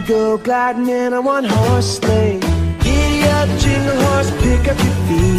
To go gliding in a one-horse sleigh. Giddy up, jingle horse, pick up your feet.